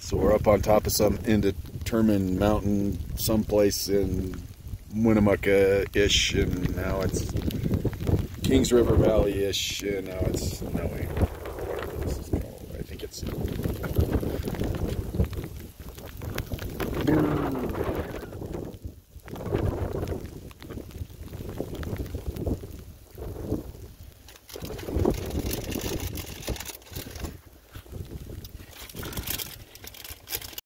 So we're up on top of some indeterminate mountain someplace in Winnemucca-ish, and now it's Kings River Valley-ish, and now it's snowing. I think it's...